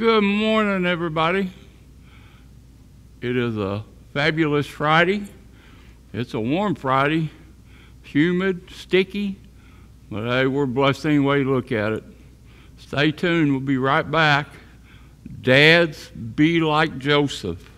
Good morning, everybody. It is a fabulous Friday. It's a warm Friday, humid, sticky, but hey, we're blessed any way you look at it. Stay tuned. We'll be right back. Dads, be like Joseph.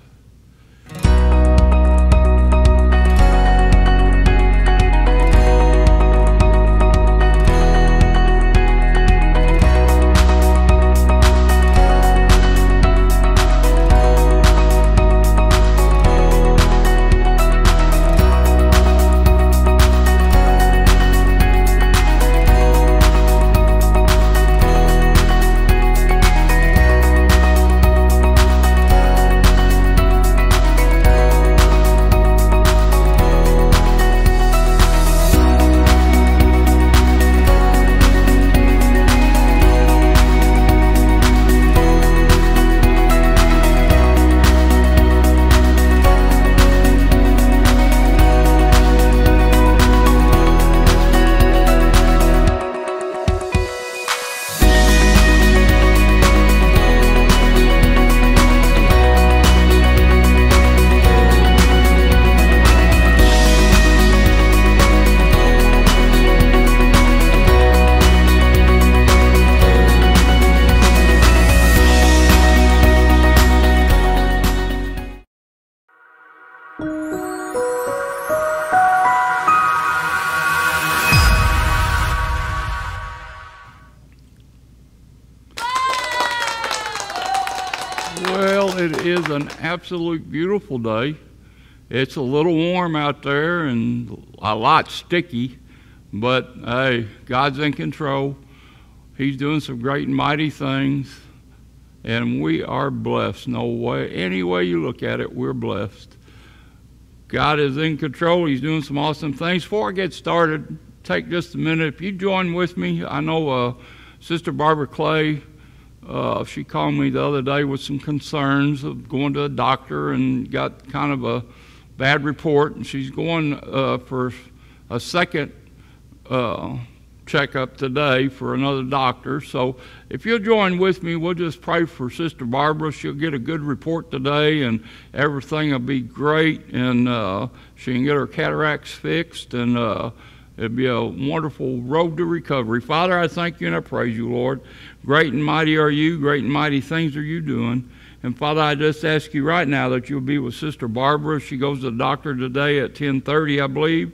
Absolute beautiful day. It's a little warm out there and a lot sticky, but hey, God's in control. He's doing some great and mighty things, and we are blessed. No way, any way you look at it, we're blessed. God is in control. He's doing some awesome things. Before I get started, take just a minute. If you join with me, I know uh, Sister Barbara Clay uh, she called me the other day with some concerns of going to a doctor and got kind of a bad report, and she's going uh, for a second uh, checkup today for another doctor. So if you'll join with me, we'll just pray for Sister Barbara. She'll get a good report today, and everything will be great, and uh, she can get her cataracts fixed, and uh, It'd be a wonderful road to recovery. Father, I thank you and I praise you, Lord. Great and mighty are you. Great and mighty things are you doing. And Father, I just ask you right now that you'll be with Sister Barbara. She goes to the doctor today at 10:30, I believe.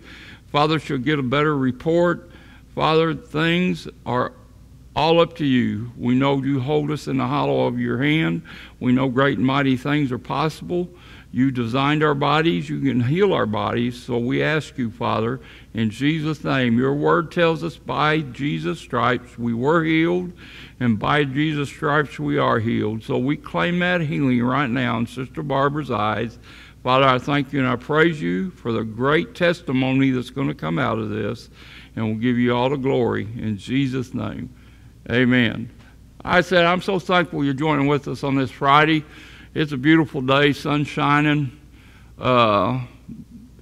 Father, she'll get a better report. Father, things are all up to you. We know you hold us in the hollow of your hand. We know great and mighty things are possible. You designed our bodies. You can heal our bodies. So we ask you, Father, in Jesus' name. Your word tells us by Jesus' stripes we were healed, and by Jesus' stripes we are healed. So we claim that healing right now in Sister Barbara's eyes. Father, I thank you and I praise you for the great testimony that's going to come out of this, and we'll give you all the glory in Jesus' name. Amen. I said, I'm so thankful you're joining with us on this Friday. It's a beautiful day, sun shining. Uh,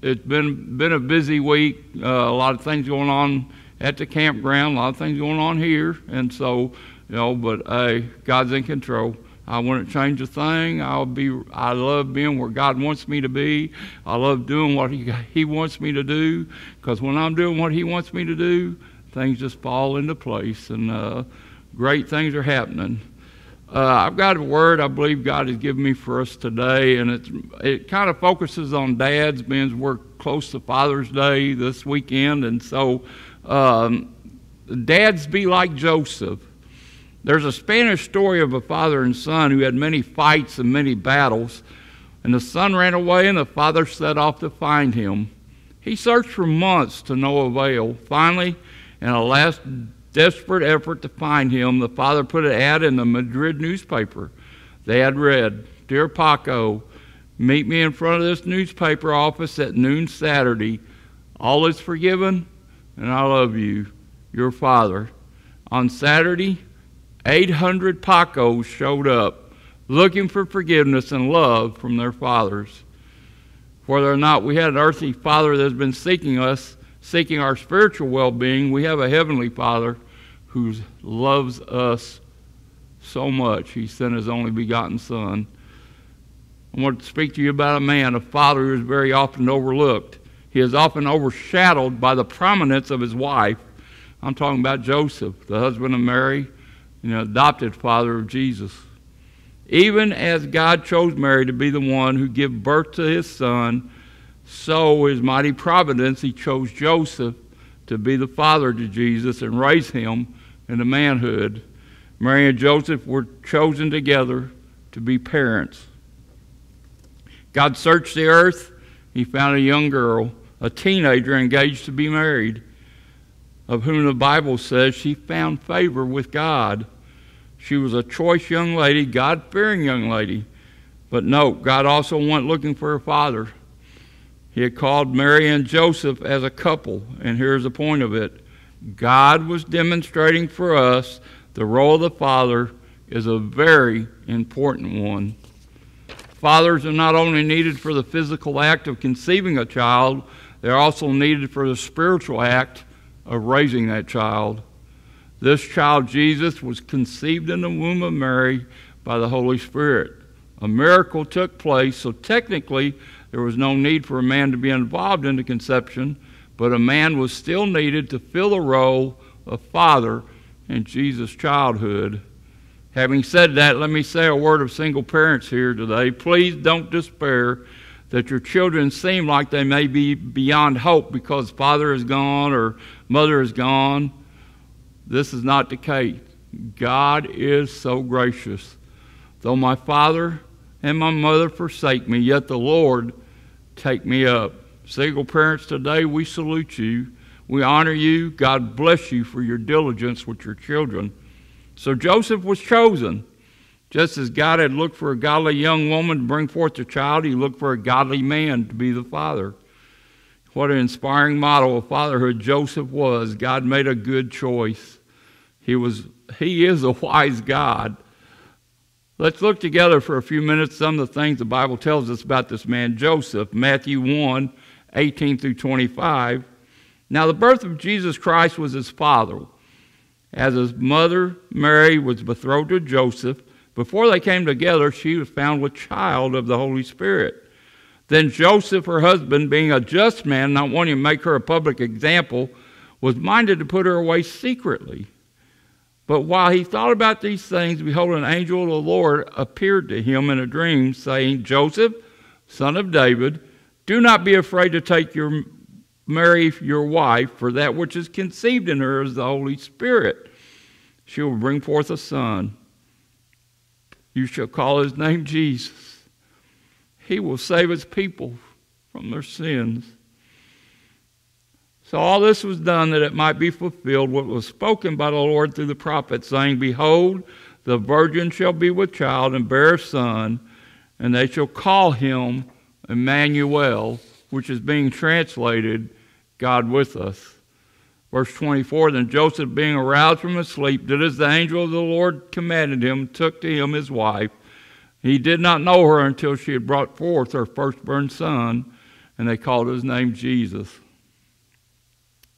it's been been a busy week. Uh, a lot of things going on at the campground. A lot of things going on here, and so you know. But hey, God's in control. I wouldn't change a thing. I'll be. I love being where God wants me to be. I love doing what He He wants me to do. Because when I'm doing what He wants me to do, things just fall into place, and uh, great things are happening. Uh, I've got a word I believe God has given me for us today, and it's, it kind of focuses on dads, being we're close to Father's Day this weekend, and so um, dads be like Joseph. There's a Spanish story of a father and son who had many fights and many battles, and the son ran away, and the father set off to find him. He searched for months to no avail. Finally, in a last desperate effort to find him, the father put an ad in the Madrid newspaper. They had read, Dear Paco, meet me in front of this newspaper office at noon Saturday. All is forgiven, and I love you, your father. On Saturday, 800 Pacos showed up looking for forgiveness and love from their fathers. Whether or not we had an earthly father that's been seeking us, seeking our spiritual well being, we have a heavenly father who loves us so much, he sent his only begotten Son. I want to speak to you about a man, a father who is very often overlooked. He is often overshadowed by the prominence of his wife. I'm talking about Joseph, the husband of Mary, know, adopted father of Jesus. Even as God chose Mary to be the one who gave birth to his son, so his mighty providence, he chose Joseph to be the father to Jesus and raise him into manhood. Mary and Joseph were chosen together to be parents. God searched the earth. He found a young girl, a teenager engaged to be married, of whom the Bible says she found favor with God. She was a choice young lady, God fearing young lady. But note, God also went looking for a father. He had called Mary and Joseph as a couple, and here's the point of it God was demonstrating for us the role of the father is a very important one. Fathers are not only needed for the physical act of conceiving a child, they're also needed for the spiritual act of raising that child. This child, Jesus, was conceived in the womb of Mary by the Holy Spirit. A miracle took place, so technically there was no need for a man to be involved in the conception, but a man was still needed to fill the role of father in Jesus' childhood. Having said that, let me say a word of single parents here today. Please don't despair that your children seem like they may be beyond hope because father is gone or mother is gone. This is not the case. God is so gracious. Though my father and my mother forsake me, yet the Lord take me up. Single parents today, we salute you. We honor you. God bless you for your diligence with your children. So Joseph was chosen. Just as God had looked for a godly young woman to bring forth a child, he looked for a godly man to be the father. What an inspiring model of fatherhood Joseph was. God made a good choice. He, was, he is a wise God. Let's look together for a few minutes some of the things the Bible tells us about this man, Joseph. Matthew 1 18 through 25. Now, the birth of Jesus Christ was his father. As his mother, Mary, was betrothed to Joseph, before they came together, she was found with child of the Holy Spirit. Then Joseph, her husband, being a just man, not wanting to make her a public example, was minded to put her away secretly. But while he thought about these things, behold, an angel of the Lord appeared to him in a dream, saying, Joseph, son of David, do not be afraid to take your Mary, your wife, for that which is conceived in her is the Holy Spirit. She will bring forth a son. You shall call his name Jesus. He will save his people from their sins. So all this was done that it might be fulfilled what was spoken by the Lord through the prophet, saying, Behold, the virgin shall be with child and bear a son, and they shall call him Emmanuel, which is being translated God with us. Verse 24 Then Joseph, being aroused from his sleep, did as the angel of the Lord commanded him, took to him his wife. He did not know her until she had brought forth her firstborn son, and they called his name Jesus.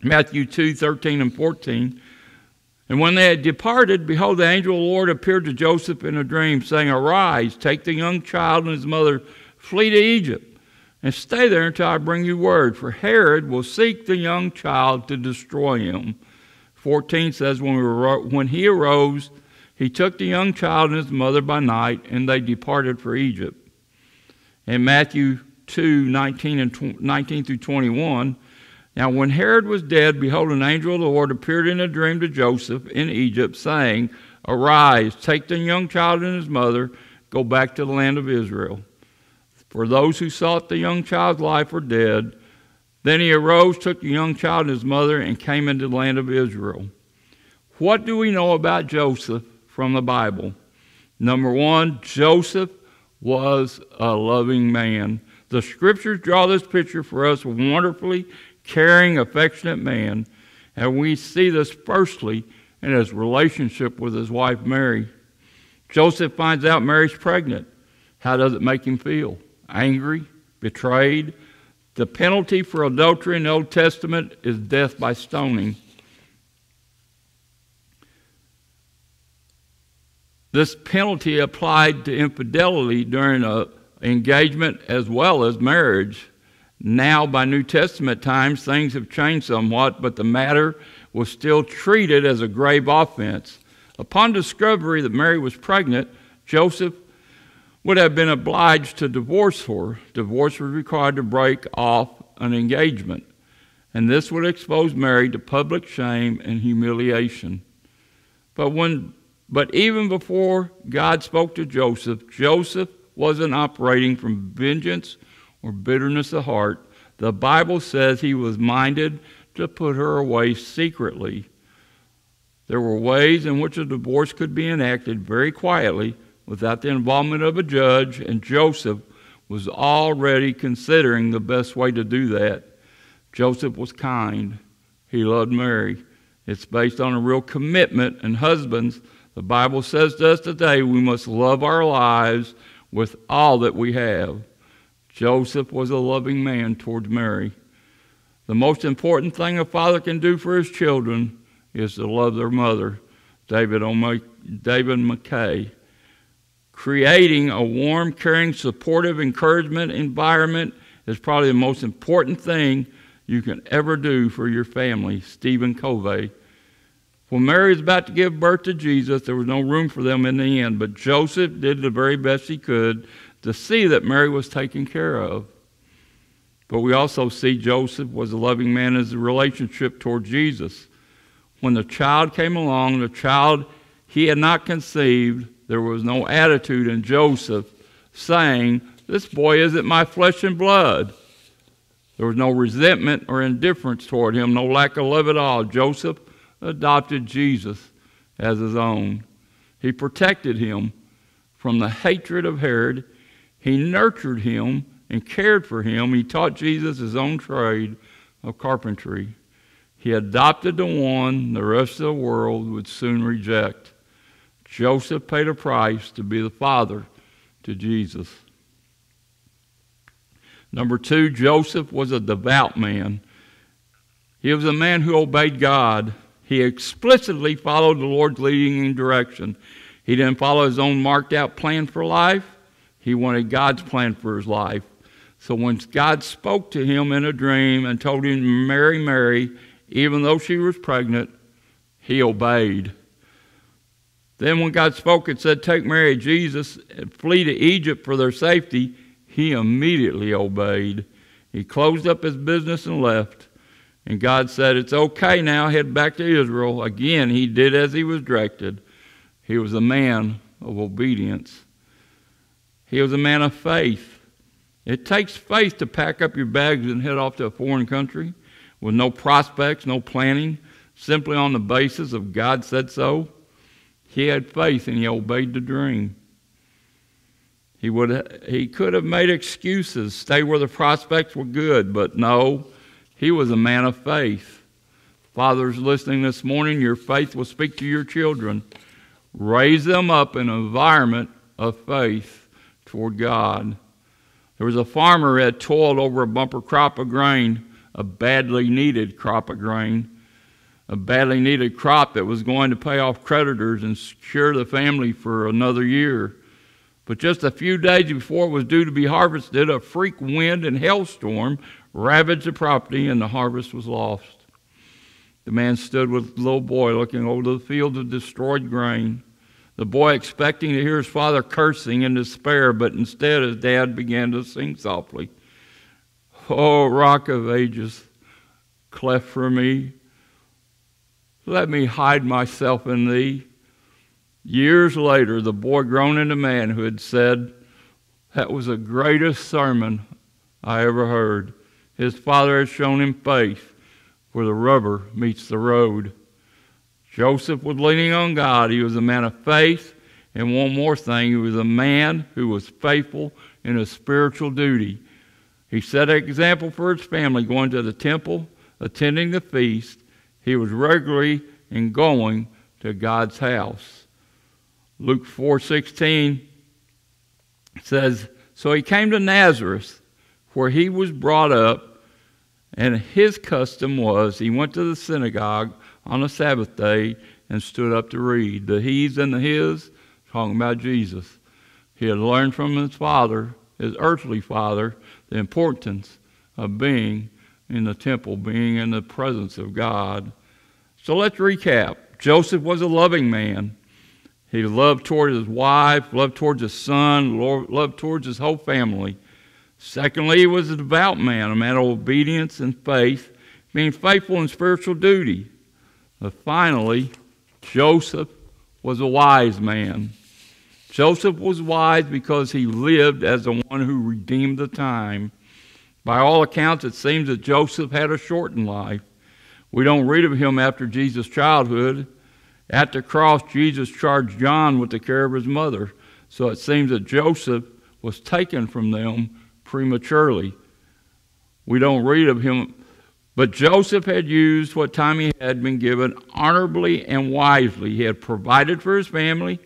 Matthew 2 13 and 14. And when they had departed, behold, the angel of the Lord appeared to Joseph in a dream, saying, Arise, take the young child and his mother, flee to Egypt and stay there until I bring you word, for Herod will seek the young child to destroy him. 14 says, when, we when he arose, he took the young child and his mother by night, and they departed for Egypt. In Matthew 2 19, and 19 through 21, now when Herod was dead, behold, an angel of the Lord appeared in a dream to Joseph in Egypt, saying, Arise, take the young child and his mother, go back to the land of Israel for those who sought the young child's life were dead. Then he arose, took the young child and his mother, and came into the land of Israel. What do we know about Joseph from the Bible? Number one, Joseph was a loving man. The scriptures draw this picture for us a wonderfully caring, affectionate man. And we see this firstly in his relationship with his wife Mary. Joseph finds out Mary's pregnant. How does it make him feel? Angry, betrayed. The penalty for adultery in the Old Testament is death by stoning. This penalty applied to infidelity during an engagement as well as marriage. Now, by New Testament times, things have changed somewhat, but the matter was still treated as a grave offense. Upon discovery that Mary was pregnant, Joseph would have been obliged to divorce her. Divorce was required to break off an engagement, and this would expose Mary to public shame and humiliation. But when but even before God spoke to Joseph, Joseph wasn't operating from vengeance or bitterness of heart. The Bible says he was minded to put her away secretly. There were ways in which a divorce could be enacted very quietly without the involvement of a judge, and Joseph was already considering the best way to do that. Joseph was kind. He loved Mary. It's based on a real commitment, and husbands, the Bible says to us today, we must love our lives with all that we have. Joseph was a loving man towards Mary. The most important thing a father can do for his children is to love their mother, David, David McKay. Creating a warm, caring, supportive, encouragement environment is probably the most important thing you can ever do for your family, Stephen Covey. When Mary was about to give birth to Jesus, there was no room for them in the end, but Joseph did the very best he could to see that Mary was taken care of. But we also see Joseph was a loving man in his relationship toward Jesus. When the child came along, the child he had not conceived, there was no attitude in Joseph saying, This boy isn't my flesh and blood. There was no resentment or indifference toward him, no lack of love at all. Joseph adopted Jesus as his own. He protected him from the hatred of Herod. He nurtured him and cared for him. He taught Jesus his own trade of carpentry. He adopted the one the rest of the world would soon reject. Joseph paid a price to be the father to Jesus. Number two, Joseph was a devout man. He was a man who obeyed God. He explicitly followed the Lord's leading and direction. He didn't follow his own marked out plan for life. He wanted God's plan for his life. So when God spoke to him in a dream and told him to marry Mary, even though she was pregnant, he obeyed. Then when God spoke and said, Take Mary Jesus and flee to Egypt for their safety, he immediately obeyed. He closed up his business and left. And God said, It's okay now, head back to Israel. Again, he did as he was directed. He was a man of obedience, he was a man of faith. It takes faith to pack up your bags and head off to a foreign country with no prospects, no planning, simply on the basis of God said so. He had faith and he obeyed the dream. He, would, he could have made excuses, stay where the prospects were good, but no, he was a man of faith. Fathers listening this morning, your faith will speak to your children. Raise them up in an environment of faith toward God. There was a farmer had toiled over a bumper crop of grain, a badly needed crop of grain, a badly needed crop that was going to pay off creditors and secure the family for another year. But just a few days before it was due to be harvested, a freak wind and hailstorm ravaged the property and the harvest was lost. The man stood with the little boy looking over the field of destroyed grain. The boy expecting to hear his father cursing in despair, but instead his dad began to sing softly. Oh, rock of ages, cleft for me. Let me hide myself in thee. Years later, the boy grown into manhood said, That was the greatest sermon I ever heard. His father had shown him faith where the rubber meets the road. Joseph was leaning on God. He was a man of faith. And one more thing, he was a man who was faithful in his spiritual duty. He set an example for his family, going to the temple, attending the feast. He was regularly in going to God's house. Luke 4:16 says, "So he came to Nazareth, where he was brought up, and his custom was he went to the synagogue on a Sabbath day and stood up to read. The he's and the his talking about Jesus. He had learned from his father, his earthly father, the importance of being in the temple, being in the presence of God. So let's recap. Joseph was a loving man. He loved toward his wife, loved towards his son, loved towards his whole family. Secondly, he was a devout man, a man of obedience and faith, being faithful in spiritual duty. But finally, Joseph was a wise man. Joseph was wise because he lived as the one who redeemed the time. By all accounts, it seems that Joseph had a shortened life. We don't read of him after Jesus' childhood. At the cross, Jesus charged John with the care of his mother. So it seems that Joseph was taken from them prematurely. We don't read of him, but Joseph had used what time he had been given honorably and wisely. He had provided for his family,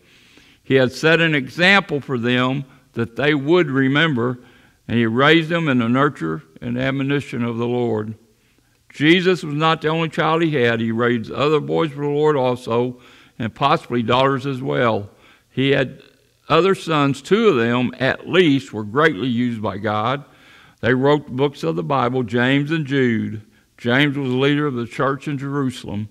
he had set an example for them that they would remember, and he raised them in the nurture and admonition of the Lord. Jesus was not the only child he had. He raised other boys for the Lord also, and possibly daughters as well. He had other sons, two of them at least, were greatly used by God. They wrote books of the Bible, James and Jude. James was the leader of the church in Jerusalem.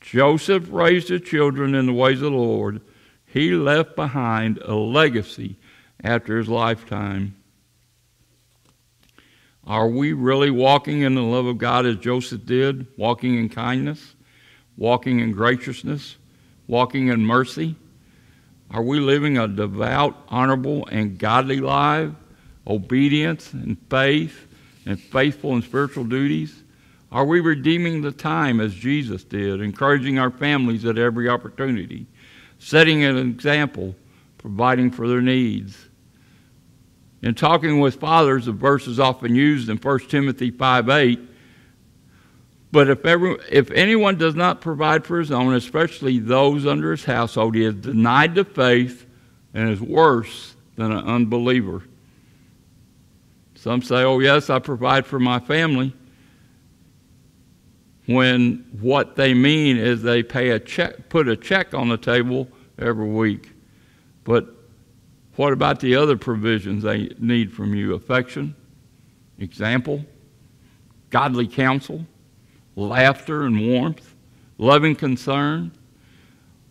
Joseph raised his children in the ways of the Lord. He left behind a legacy after his lifetime. Are we really walking in the love of God as Joseph did? Walking in kindness? Walking in graciousness? Walking in mercy? Are we living a devout, honorable, and godly life? Obedience and faith and faithful in spiritual duties? Are we redeeming the time as Jesus did, encouraging our families at every opportunity, setting an example, providing for their needs? In talking with fathers, the verse is often used in 1 Timothy 5 8. But if, every, if anyone does not provide for his own, especially those under his household, he has denied the faith and is worse than an unbeliever. Some say, oh, yes, I provide for my family. When what they mean is they pay a check, put a check on the table every week. But what about the other provisions they need from you? Affection, example, godly counsel, laughter and warmth, loving concern.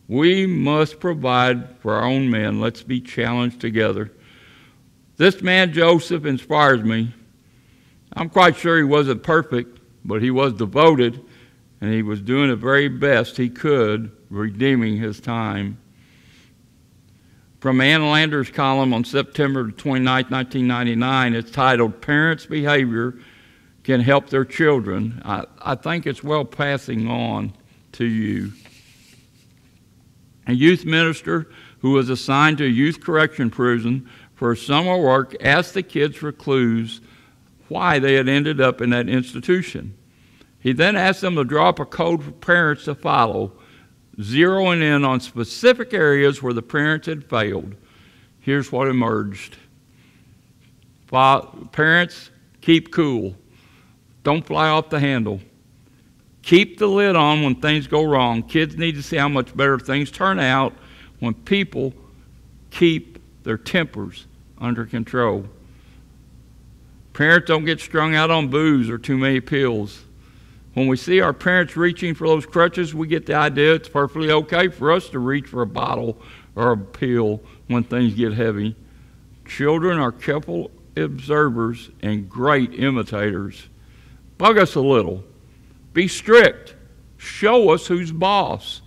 We must provide for our own men. Let's be challenged together. This man, Joseph, inspires me. I'm quite sure he wasn't perfect, but he was devoted, and he was doing the very best he could, redeeming his time. From Ann Landers' column on September 29, 1999, it's titled Parents' Behavior Can Help Their Children. I, I think it's well passing on to you. A youth minister who was assigned to a youth correction prison for summer work asked the kids for clues why they had ended up in that institution. He then asked them to draw up a code for parents to follow zeroing in on specific areas where the parents had failed, here's what emerged. Parents, keep cool. Don't fly off the handle. Keep the lid on when things go wrong. Kids need to see how much better things turn out when people keep their tempers under control. Parents don't get strung out on booze or too many pills. When we see our parents reaching for those crutches, we get the idea it's perfectly okay for us to reach for a bottle or a pill when things get heavy. Children are careful observers and great imitators. Bug us a little. Be strict. Show us who's boss.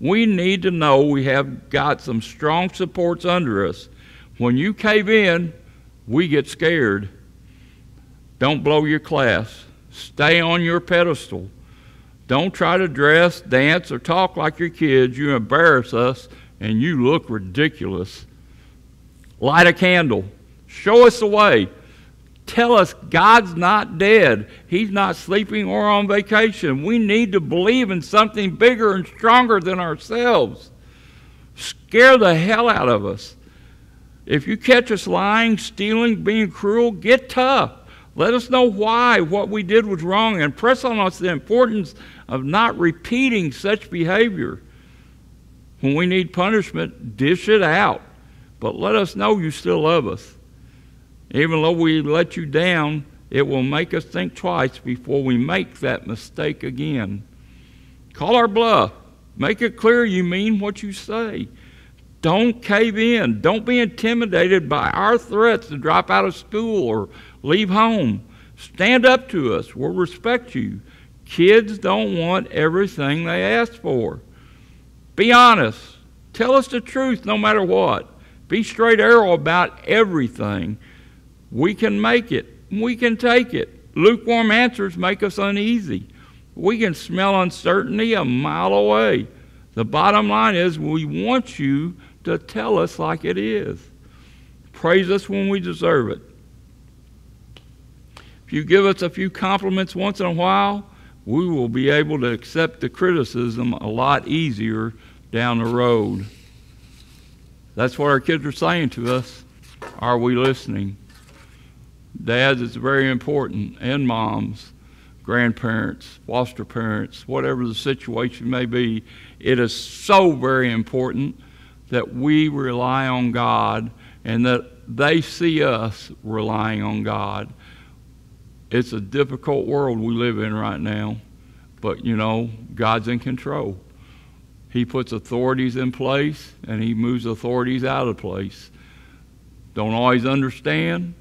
We need to know we have got some strong supports under us. When you cave in, we get scared. Don't blow your class. Stay on your pedestal. Don't try to dress, dance, or talk like your kids. You embarrass us and you look ridiculous. Light a candle. Show us the way. Tell us God's not dead. He's not sleeping or on vacation. We need to believe in something bigger and stronger than ourselves. Scare the hell out of us. If you catch us lying, stealing, being cruel, get tough. Let us know why what we did was wrong and press on us the importance of not repeating such behavior. When we need punishment, dish it out. But let us know you still love us. Even though we let you down, it will make us think twice before we make that mistake again. Call our bluff. Make it clear you mean what you say. Don't cave in. Don't be intimidated by our threats to drop out of school or leave home. Stand up to us. We'll respect you. Kids don't want everything they ask for. Be honest. Tell us the truth no matter what. Be straight arrow about everything. We can make it. We can take it. Lukewarm answers make us uneasy. We can smell uncertainty a mile away. The bottom line is we want you to tell us like it is. Praise us when we deserve it. If you give us a few compliments once in a while, we will be able to accept the criticism a lot easier down the road. That's what our kids are saying to us. Are we listening? Dads, it's very important, and moms, grandparents, foster parents, whatever the situation may be, it is so very important that we rely on God and that they see us relying on God. It's a difficult world we live in right now, but you know, God's in control. He puts authorities in place and he moves authorities out of place. Don't always understand,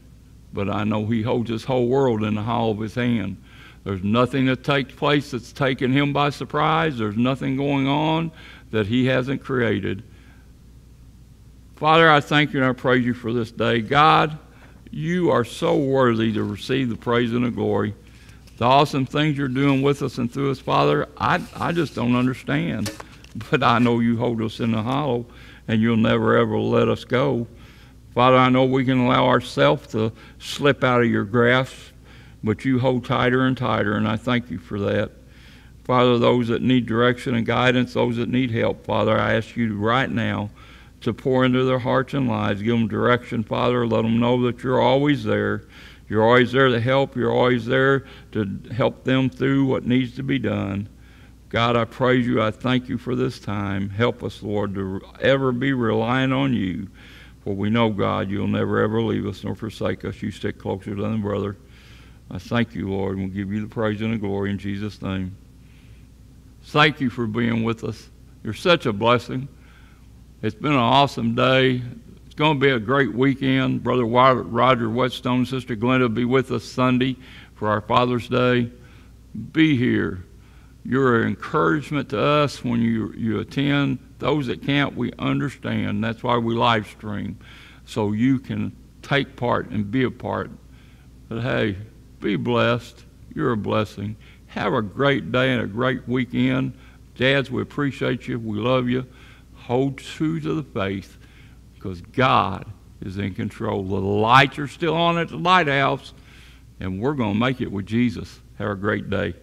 but I know he holds this whole world in the hollow of his hand. There's nothing that takes place that's taken him by surprise. There's nothing going on that he hasn't created. Father, I thank you and I praise you for this day. God, you are so worthy to receive the praise and the glory. The awesome things you're doing with us and through us, Father, I, I just don't understand. But I know you hold us in the hollow and you'll never ever let us go. Father, I know we can allow ourselves to slip out of your grasp, but you hold tighter and tighter, and I thank you for that. Father, those that need direction and guidance, those that need help, Father, I ask you right now to pour into their hearts and lives. Give them direction, Father. Let them know that you're always there. You're always there to help. You're always there to help them through what needs to be done. God, I praise you. I thank you for this time. Help us, Lord, to ever be relying on you. For we know, God, you'll never ever leave us nor forsake us. You stick closer than a brother. I thank you, Lord, and we'll give you the praise and the glory in Jesus' name. Thank you for being with us. You're such a blessing. It's been an awesome day. It's going to be a great weekend. Brother Roger Whetstone, Sister Glenda will be with us Sunday for our Father's Day. Be here. You're an encouragement to us when you, you attend. Those that can't, we understand. That's why we live stream, so you can take part and be a part. But hey, be blessed. You're a blessing. Have a great day and a great weekend. Dads, we appreciate you. We love you. Hold true to the faith because God is in control. The lights are still on at the lighthouse, and we're going to make it with Jesus. Have a great day.